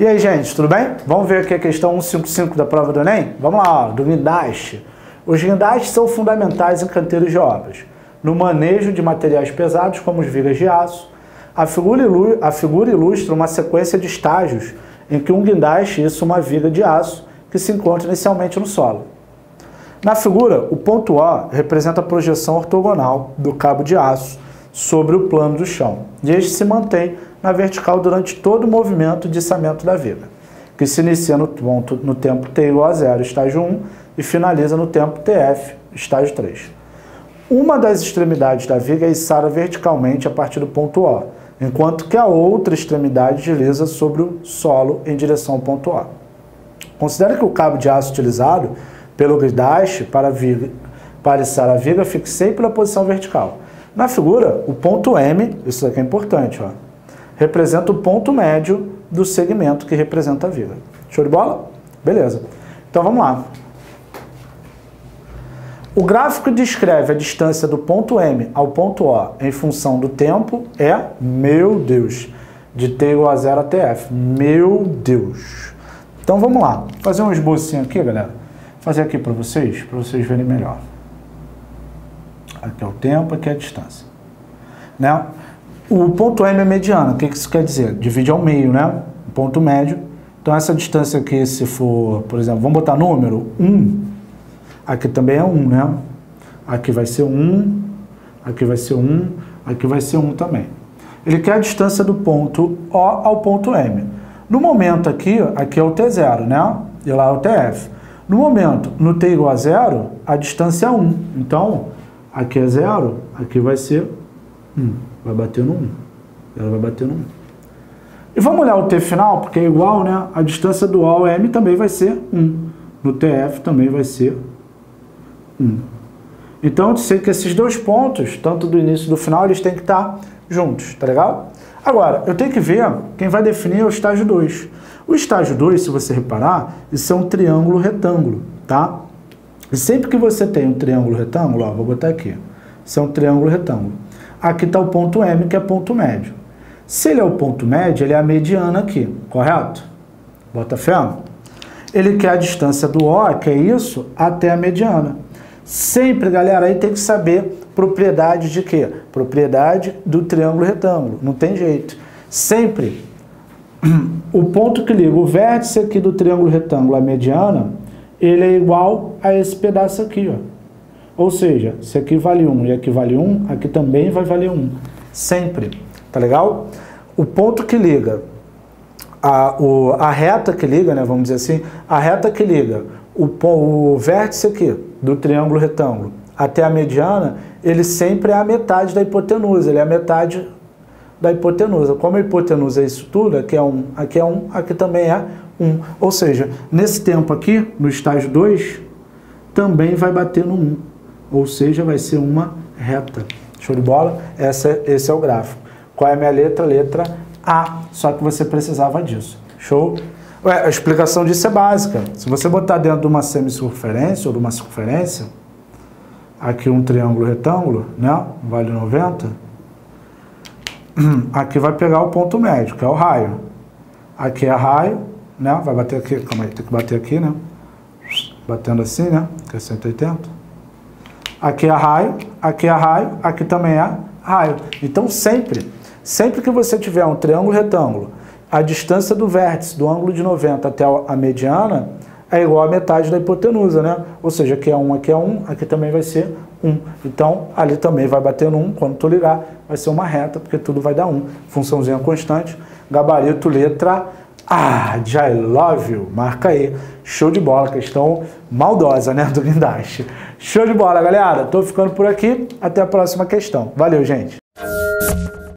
E aí, gente, tudo bem? Vamos ver aqui a questão 155 da prova do Enem? Vamos lá, do guindaste. Os guindastes são fundamentais em canteiros de obras, no manejo de materiais pesados como as vigas de aço. A figura ilustra uma sequência de estágios em que um guindaste isso uma viga de aço que se encontra inicialmente no solo. Na figura, o ponto O representa a projeção ortogonal do cabo de aço sobre o plano do chão, e este se mantém na vertical durante todo o movimento de içamento da viga, que se inicia no, ponto, no tempo t igual a zero, estágio 1, e finaliza no tempo tf, estágio 3. Uma das extremidades da viga é içada verticalmente a partir do ponto O, enquanto que a outra extremidade desliza sobre o solo em direção ao ponto O. Considere que o cabo de aço utilizado pelo guidaste para, viga, para içar a viga sempre na posição vertical. Na figura, o ponto M, isso aqui é importante, ó, representa o ponto médio do segmento que representa a viga. Show de bola? Beleza. Então vamos lá. O gráfico descreve a distância do ponto M ao ponto O em função do tempo é, meu Deus, de t igual a 0 até f. Meu Deus. Então vamos lá. Fazer um esbocinho aqui, galera. Fazer aqui para vocês, para vocês verem melhor. Aqui é o tempo, aqui é a distância. Né? O ponto M é mediana. O que isso quer dizer? Divide ao meio, né? O ponto médio. Então, essa distância aqui, se for, por exemplo, vamos botar número 1. Aqui também é 1, né? Aqui vai ser 1, aqui vai ser 1, aqui vai ser 1 também. Ele quer a distância do ponto O ao ponto M. No momento aqui, aqui é o T0, né? E lá é o TF. No momento, no T igual a zero, a distância é 1. Então, aqui é zero, aqui vai ser 1 vai bater no 1. Ela vai bater no 1. E vamos olhar o T final, porque é igual, né? A distância do ao M também vai ser 1. No TF também vai ser 1. Então, eu sei que esses dois pontos, tanto do início e do final, eles têm que estar juntos, tá legal? Agora, eu tenho que ver quem vai definir o estágio 2. O estágio 2, se você reparar, isso é um triângulo retângulo, tá? E sempre que você tem um triângulo retângulo, ó, vou botar aqui, isso é um triângulo retângulo. Aqui está o ponto M, que é ponto médio. Se ele é o ponto médio, ele é a mediana aqui, correto? Bota fé? Ele quer a distância do O, que é isso, até a mediana. Sempre, galera, aí tem que saber propriedade de quê? Propriedade do triângulo retângulo. Não tem jeito. Sempre o ponto que liga o vértice aqui do triângulo retângulo à mediana, ele é igual a esse pedaço aqui, ó. Ou seja, se aqui vale 1 e aqui vale 1, aqui também vai valer 1. Sempre. Tá legal? O ponto que liga, a, o, a reta que liga, né, vamos dizer assim, a reta que liga o, o vértice aqui do triângulo retângulo até a mediana, ele sempre é a metade da hipotenusa, ele é a metade da hipotenusa. Como a hipotenusa é isso tudo, aqui é 1, aqui é 1, aqui também é 1. Ou seja, nesse tempo aqui, no estágio 2, também vai bater no 1 ou seja, vai ser uma reta. Show de bola? Essa, esse é o gráfico. Qual é a minha letra? Letra A. Só que você precisava disso. Show? Ué, a explicação disso é básica. Se você botar dentro de uma semicircunferência ou de uma circunferência, aqui um triângulo retângulo, né? Vale 90. Aqui vai pegar o ponto médio, que é o raio. Aqui é raio, né? Vai bater aqui, calma aí, tem que bater aqui, né? Batendo assim, né? Que é 180. Aqui é raio, aqui é raio, aqui também é raio. Então sempre, sempre que você tiver um triângulo retângulo, a distância do vértice do ângulo de 90 até a mediana é igual à metade da hipotenusa, né? Ou seja, aqui é 1, aqui é 1, aqui também vai ser 1. Então, ali também vai bater no 1, quando tu ligar, vai ser uma reta, porque tudo vai dar 1. Funçãozinha constante, gabarito, letra ah, I love you. Marca aí. Show de bola. Questão maldosa, né, do guindaste. Show de bola, galera. Tô ficando por aqui. Até a próxima questão. Valeu, gente.